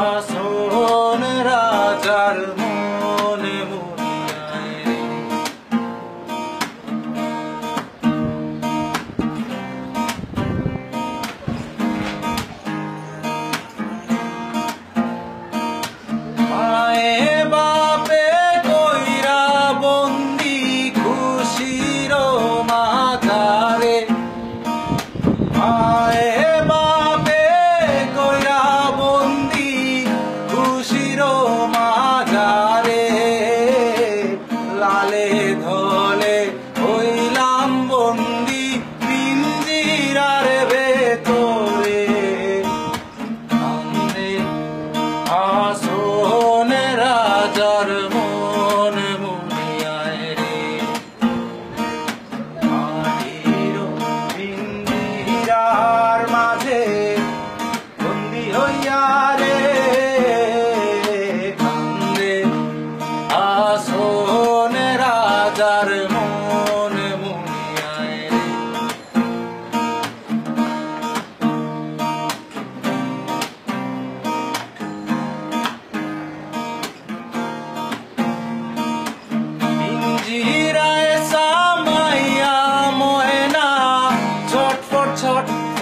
শাসন রাজার Roma.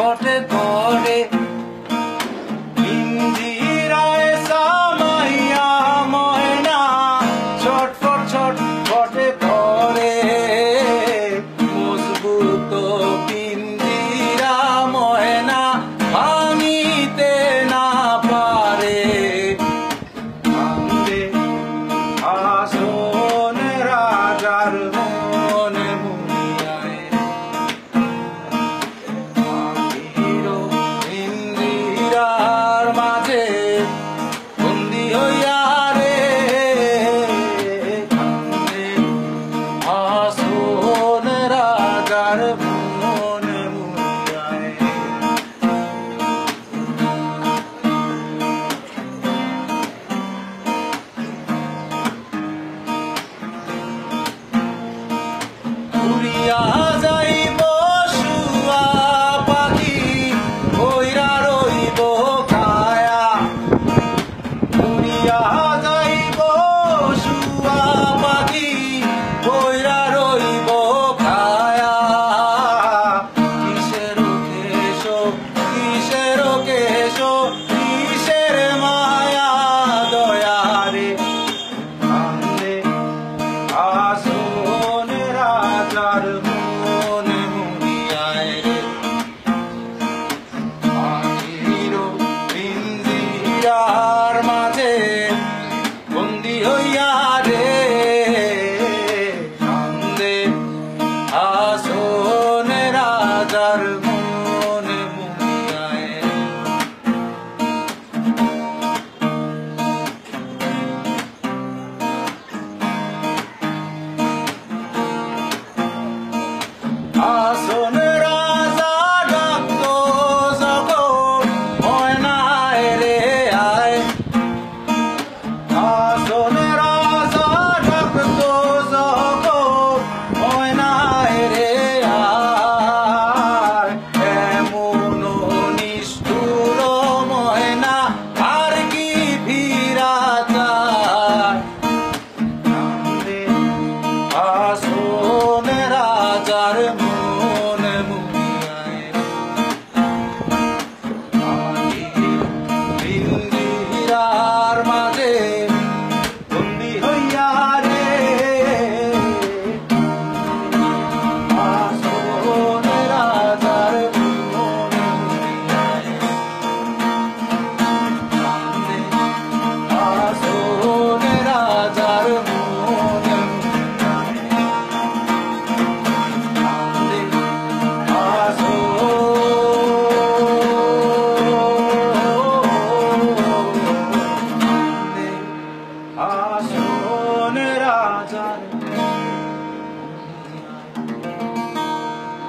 Lord, Cause